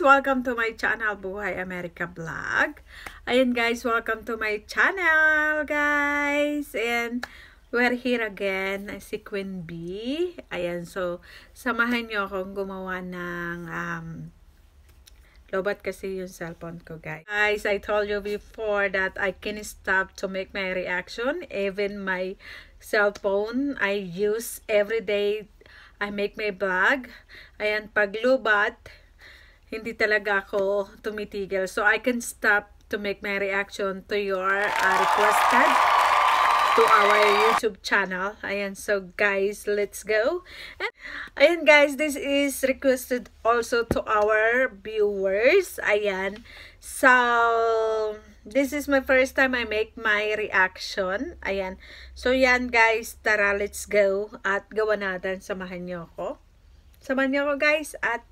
Welcome to my channel, Buhay America Vlog. Ayan guys, welcome to my channel, guys. And we're here again, si Queen B. Ayan, so, samahan niyo akong gumawa ng, um, lobat kasi yung cellphone ko, guys. Guys, I told you before that I can't stop to make my reaction. Even my cellphone, I use every day I make my vlog. Ayan, pag lubat, hindi talaga ako tumitigil. So, I can stop to make my reaction to your uh, requested to our YouTube channel. Ayan, so guys, let's go. Ayan guys, this is requested also to our viewers. Ayan, so this is my first time I make my reaction. Ayan. So, yan guys. Tara, let's go. At gawa natin. Samahan niyo ako. Samahan niyo ako guys. At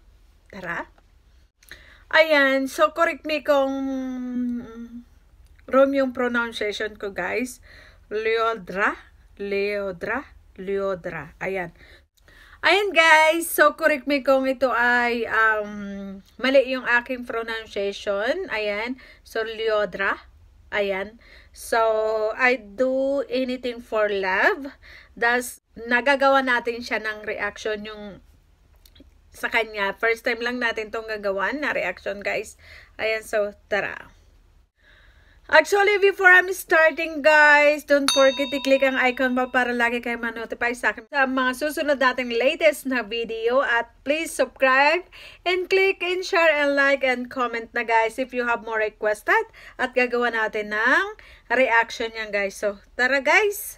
tara. Ayan. So, correct me kung wrong yung pronunciation ko guys. Leodra. Leodra. Leodra. Ayan. Ayan guys, so correct me kung ito ay um, mali yung aking pronunciation. Ayan, so Leodra. Ayan. So, I do anything for love. Thus, nagagawa natin siya ng reaction yung sa kanya. First time lang natin tong gagawan na reaction guys. Ayan, so tara. Actually, before I'm starting, guys, don't forget to click ang icon mo para lagi kayo ma-notify sa akin sa mga susunod nating latest na video. At please subscribe and click and share and like and comment na, guys, if you have more requested. At gagawa natin ng reaction yan, guys. So, tara, guys!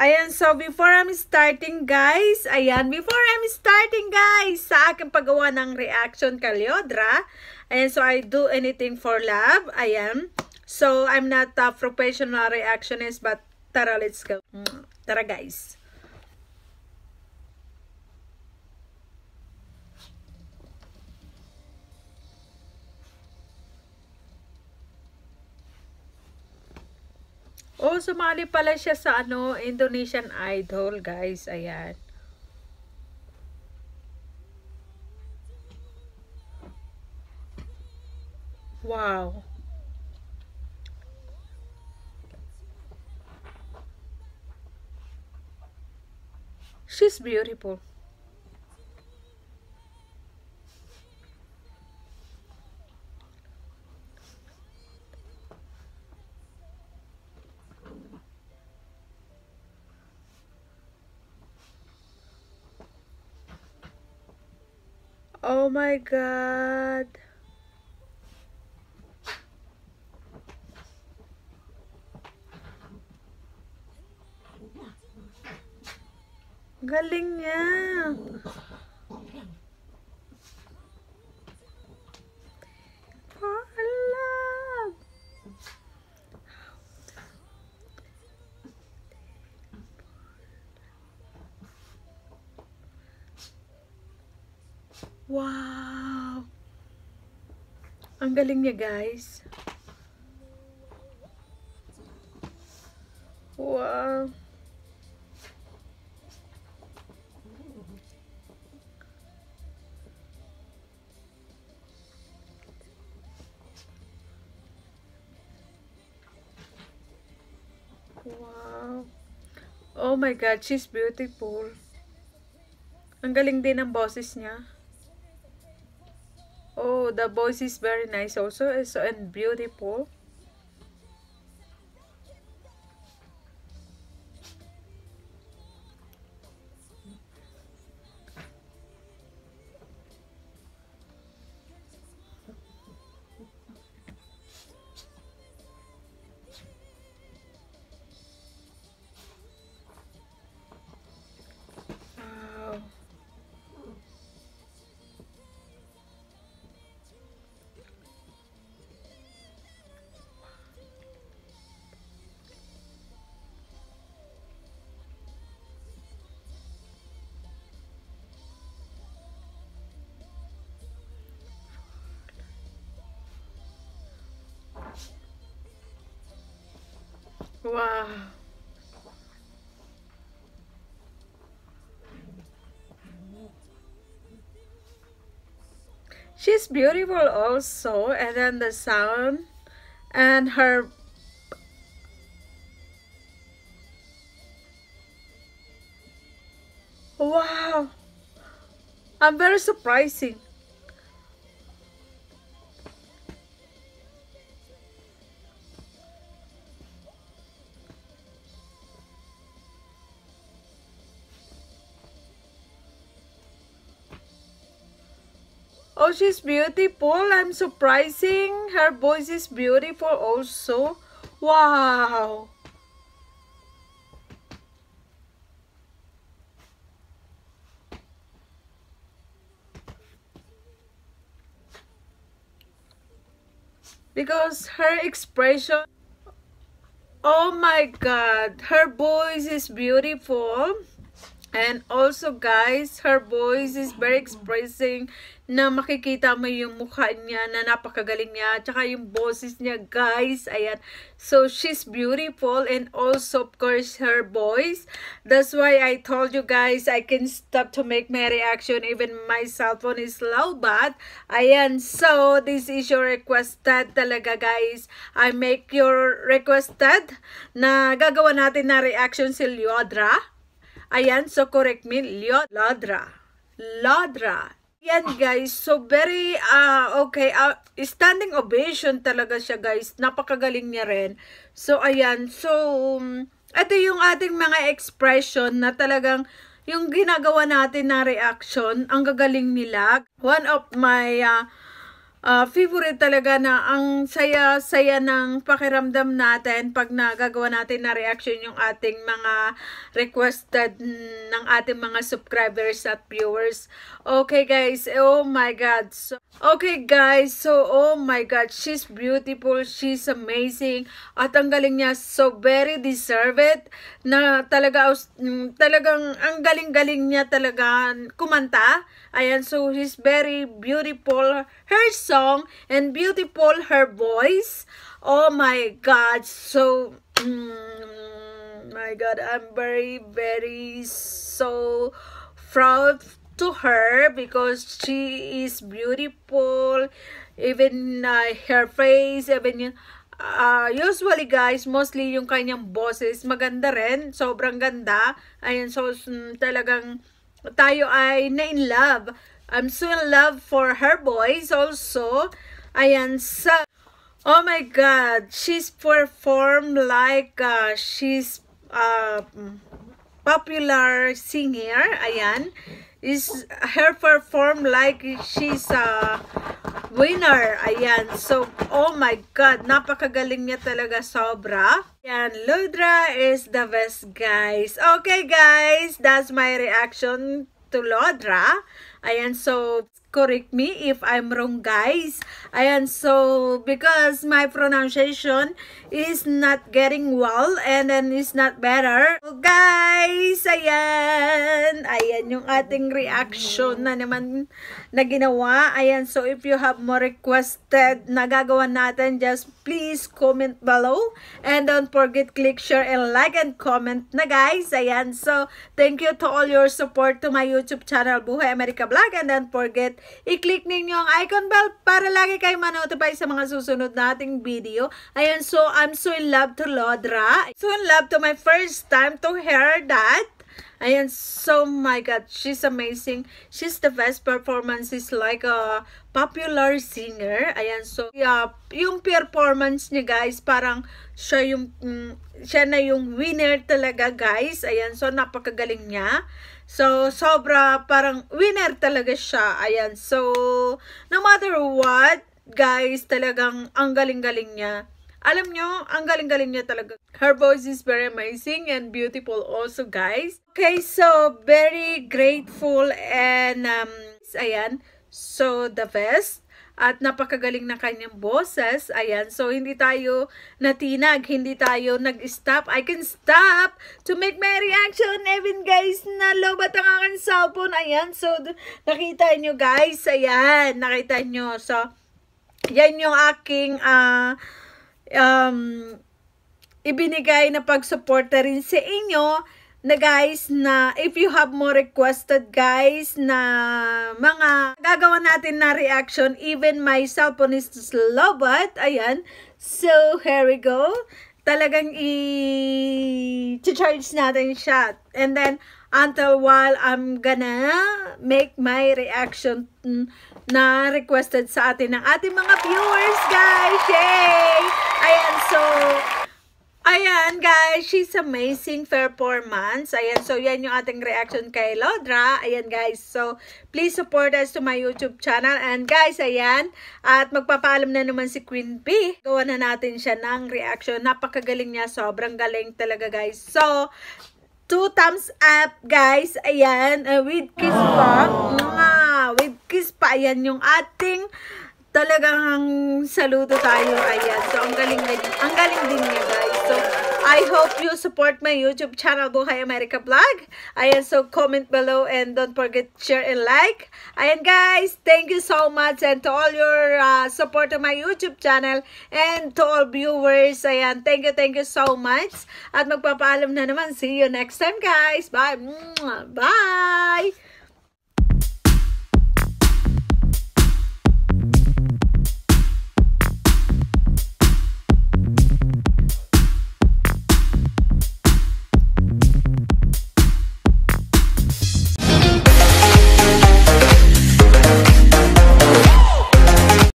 Ayan, so before I'm starting, guys, ayan, before I'm starting, guys, sa aking paggawa ng reaction kay Leodra, ayan, so I do anything for love, ayan, So, I'm not a professional reactionist, but tara, let's go. Tara, guys. Oh, sumali pala siya sa ano, Indonesian Idol, guys. Ayan. Wow. She's beautiful. Oh my god. Galing niya. Wow. Ang galing niya, guys. Wow. Wow. Oh my God, she's beautiful. Ang galing din ng boses niya. Oh, the voice is very nice also so, and beautiful. Wow. she's beautiful also and then the sound and her wow i'm very surprising Oh, she's beautiful. I'm surprising. Her voice is beautiful also. Wow. Because her expression, oh my god, her voice is beautiful. And also guys, her voice is very expressing na makikita mo yung mukha niya na napakagaling niya. Tsaka yung boses niya guys. Ayan. So she's beautiful and also of course her voice. That's why I told you guys I can stop to make my reaction even my cell phone is low but ayan. So this is your requested talaga guys. I make your requested na gagawa natin na reaction si Lyodra. Ayan, so correct me, Lodra. Lodra. Yan guys, so very, uh, okay, uh, standing ovation talaga siya guys. Napakagaling niya rin. So ayan, so, um, ito yung ating mga expression na talagang yung ginagawa natin na reaction, ang gagaling nila. One of my, uh, uh, favorite talaga na ang saya-saya ng pakiramdam natin pag nagagawa natin na reaction yung ating mga requested ng ating mga subscribers at viewers. Okay guys, oh my god. So, okay guys, so oh my god, she's beautiful, she's amazing. At ang galing niya. So very deserved na talaga talagang ang galing-galing niya talaga kumanta. Ayan, so he's very beautiful. Her song and beautiful her voice. Oh my god, so mm, my god, I'm very very so proud to her because she is beautiful even uh, her face even uh, usually guys, mostly yung kanyang boses, maganda rin, sobrang ganda. Ayan, so mm, talagang tayo ay na in love. I'm so in love for her voice also. Ayan, sa... Oh my God, she's performed like uh, she's uh, popular singer. Ayan. Is her perform like she's a winner. Ayan. So, oh my God, napakagaling niya talaga sobra. Yan, Ludra is the best, guys. Okay, guys, that's my reaction to Lodra. Ayan, so correct me if I'm wrong, guys. Ayan, so because my pronunciation is not getting well and then is not better. So, guys, ayan. Ayan yung ating reaction na naman na ginawa. Ayan, so if you have more requested na gagawa natin, just please comment below. And don't forget click, share, and like and comment na guys. Ayan, so thank you to all your support to my YouTube channel, Buhay America Vlog. And don't forget i-click ninyo ang icon bell para lagi kayo manotify sa mga susunod nating video. Ayan, so I'm so in love to Lodra. So in love to my first time to hear that. Ayan, so my God, she's amazing. She's the best performance is like a popular singer. Ayan, so yeah, yung performance niya guys, parang siya yung, mm, siya na yung winner talaga guys. Ayan, so napakagaling niya. So, sobra, parang winner talaga siya. Ayan. So, no matter what, guys, talagang ang galing-galing niya. Alam nyo, ang galing-galing niya talaga. Her voice is very amazing and beautiful also, guys. Okay, so, very grateful and, um, ayan. So, the best at napakagaling ng kanyang boses. Ayan, so hindi tayo natinag, hindi tayo nag-stop. I can stop to make my reaction. Even guys, nalobat ang aking cellphone. Ayan, so nakita nyo guys, ayan, nakita nyo. So, yan yung aking uh, um, ibinigay na pagsuporta rin sa inyo na guys na if you have more requested guys na mga gagawa natin na reaction even my cellphone is lobot ayan. So here we go. Talagang i-charge natin siya. And then until while I'm gonna make my reaction na requested sa atin ng ating mga viewers guys. Yay! Ayan so Ayan, guys, she's amazing performance. Ayan, so yan yung ating reaction kay Lodra. Ayan, guys, so please support us to my YouTube channel. And guys, ayan, at magpapaalam na naman si Queen B. Gawa na natin siya ng reaction. Napakagaling niya, sobrang galing talaga, guys. So, two thumbs up, guys. Ayan, uh, with kiss pa. Mwah, with kiss pa. Ayan yung ating talagang saludo tayo. Ayan. So, ang galing din. Ang galing din niya, guys. So, I hope you support my YouTube channel, Buhay America Vlog. Ayan. So, comment below and don't forget share and like. Ayan, guys. Thank you so much and to all your uh, support to my YouTube channel and to all viewers. Ayan. Thank you, thank you so much. At magpapaalam na naman. See you next time, guys. Bye. Bye.